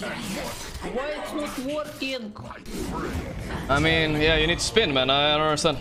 Why it's not working? I mean, yeah, you need to spin, man. I don't understand.